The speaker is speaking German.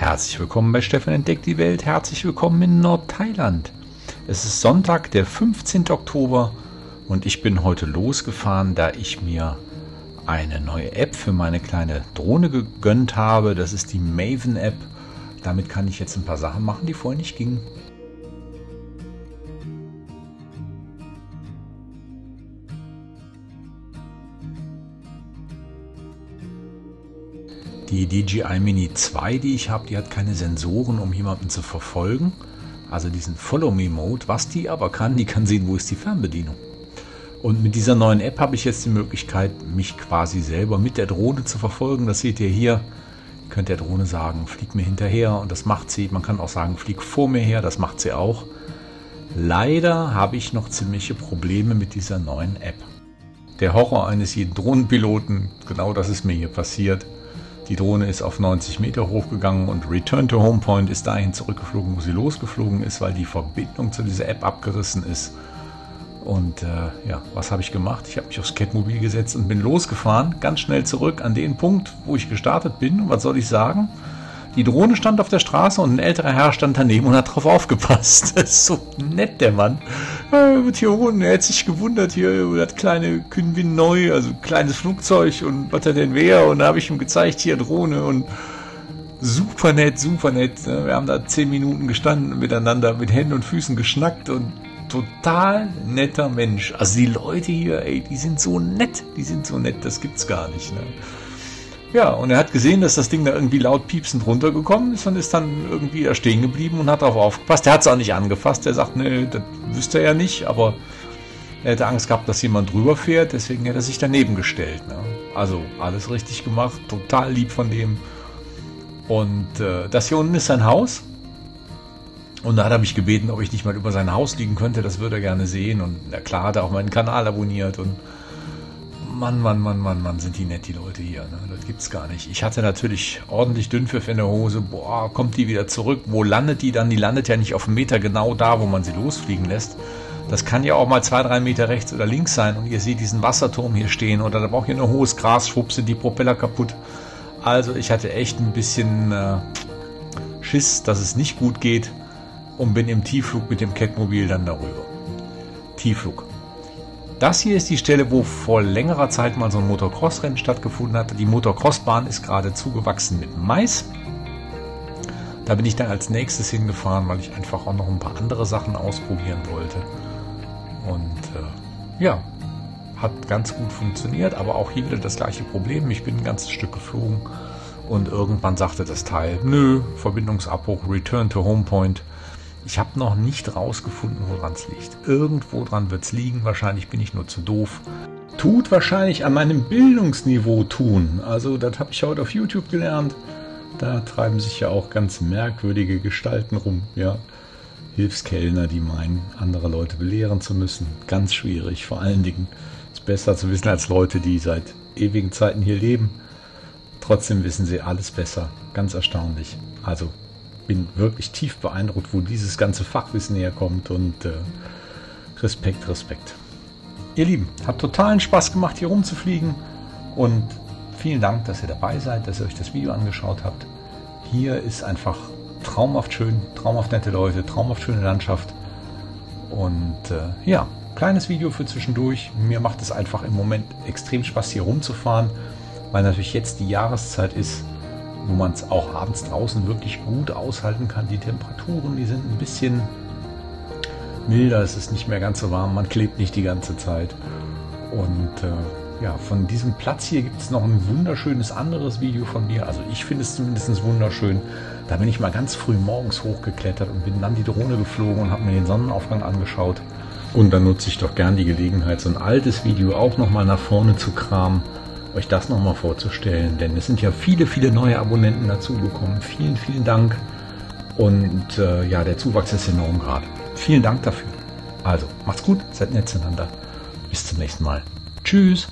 Herzlich willkommen bei Stefan entdeckt die Welt. Herzlich willkommen in Nordthailand. Es ist Sonntag, der 15. Oktober und ich bin heute losgefahren, da ich mir eine neue App für meine kleine Drohne gegönnt habe. Das ist die Maven App. Damit kann ich jetzt ein paar Sachen machen, die vorher nicht gingen. Die DJI Mini 2, die ich habe, die hat keine Sensoren, um jemanden zu verfolgen. Also diesen Follow Me Mode. Was die aber kann, die kann sehen, wo ist die Fernbedienung. Und mit dieser neuen App habe ich jetzt die Möglichkeit, mich quasi selber mit der Drohne zu verfolgen. Das seht ihr hier. Ihr könnt der Drohne sagen, flieg mir hinterher und das macht sie. Man kann auch sagen, flieg vor mir her, das macht sie auch. Leider habe ich noch ziemliche Probleme mit dieser neuen App. Der Horror eines jeden Drohnenpiloten, genau das ist mir hier passiert. Die Drohne ist auf 90 Meter hochgegangen und Return to Home Point ist dahin zurückgeflogen, wo sie losgeflogen ist, weil die Verbindung zu dieser App abgerissen ist. Und äh, ja, was habe ich gemacht? Ich habe mich aufs Catmobil gesetzt und bin losgefahren, ganz schnell zurück an den Punkt, wo ich gestartet bin. Und was soll ich sagen? Die Drohne stand auf der Straße und ein älterer Herr stand daneben und hat drauf aufgepasst. Das ist so nett, der Mann. Wird hier unten, er hat sich gewundert, hier, das kleine Künwin neu, also kleines Flugzeug und was er denn wäre. Und da habe ich ihm gezeigt, hier Drohne und super nett, super nett. Wir haben da zehn Minuten gestanden miteinander, mit Händen und Füßen geschnackt und total netter Mensch. Also die Leute hier, ey, die sind so nett, die sind so nett, das gibt's gar nicht. Ne? Ja, und er hat gesehen, dass das Ding da irgendwie laut piepsend runtergekommen ist und ist dann irgendwie da stehen geblieben und hat darauf aufgepasst. Er hat es auch nicht angefasst. Er sagt, nee, das wüsste er ja nicht, aber er hätte Angst gehabt, dass jemand drüber fährt, deswegen hätte er sich daneben gestellt. Ne? Also alles richtig gemacht, total lieb von dem. Und äh, das hier unten ist sein Haus. Und da hat er mich gebeten, ob ich nicht mal über sein Haus liegen könnte. Das würde er gerne sehen. Und na klar hat er auch meinen Kanal abonniert und Mann, Mann, Mann, Mann, Mann, sind die nett, die Leute hier. Ne? Das gibt's gar nicht. Ich hatte natürlich ordentlich Dünnpfiff in der Hose. Boah, kommt die wieder zurück? Wo landet die dann? Die landet ja nicht auf dem Meter genau da, wo man sie losfliegen lässt. Das kann ja auch mal zwei, drei Meter rechts oder links sein. Und ihr seht diesen Wasserturm hier stehen. Oder da braucht ihr ein hohes Gras, schwupp sind die Propeller kaputt. Also ich hatte echt ein bisschen äh, Schiss, dass es nicht gut geht. Und bin im Tiefflug mit dem Catmobil dann darüber. Tiefflug. Das hier ist die Stelle, wo vor längerer Zeit mal so ein Motocross-Rennen stattgefunden hat. Die Motocross-Bahn ist gerade zugewachsen mit Mais. Da bin ich dann als nächstes hingefahren, weil ich einfach auch noch ein paar andere Sachen ausprobieren wollte. Und äh, ja, hat ganz gut funktioniert, aber auch hier wieder das gleiche Problem. Ich bin ein ganzes Stück geflogen und irgendwann sagte das Teil, nö, Verbindungsabbruch, Return to Home Point. Ich habe noch nicht rausgefunden, woran es liegt. Irgendwo dran wird es liegen. Wahrscheinlich bin ich nur zu doof. Tut wahrscheinlich an meinem Bildungsniveau tun. Also, das habe ich heute auf YouTube gelernt. Da treiben sich ja auch ganz merkwürdige Gestalten rum. Ja, Hilfskellner, die meinen, andere Leute belehren zu müssen. Ganz schwierig. Vor allen Dingen ist besser zu wissen als Leute, die seit ewigen Zeiten hier leben. Trotzdem wissen sie alles besser. Ganz erstaunlich. Also bin wirklich tief beeindruckt, wo dieses ganze Fachwissen herkommt und äh, Respekt, Respekt. Ihr Lieben, hat totalen Spaß gemacht, hier rumzufliegen und vielen Dank, dass ihr dabei seid, dass ihr euch das Video angeschaut habt. Hier ist einfach traumhaft schön, traumhaft nette Leute, traumhaft schöne Landschaft und äh, ja, kleines Video für zwischendurch. Mir macht es einfach im Moment extrem Spaß, hier rumzufahren, weil natürlich jetzt die Jahreszeit ist, wo man es auch abends draußen wirklich gut aushalten kann. Die Temperaturen, die sind ein bisschen milder, es ist nicht mehr ganz so warm, man klebt nicht die ganze Zeit. Und äh, ja, von diesem Platz hier gibt es noch ein wunderschönes anderes Video von mir. Also ich finde es zumindest wunderschön. Da bin ich mal ganz früh morgens hochgeklettert und bin dann die Drohne geflogen und habe mir den Sonnenaufgang angeschaut. Und dann nutze ich doch gern die Gelegenheit, so ein altes Video auch nochmal nach vorne zu kramen euch das nochmal vorzustellen, denn es sind ja viele, viele neue Abonnenten dazugekommen. Vielen, vielen Dank. Und äh, ja, der Zuwachs ist enorm gerade. Vielen Dank dafür. Also, macht's gut, seid nett zueinander. Bis zum nächsten Mal. Tschüss.